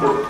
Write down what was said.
work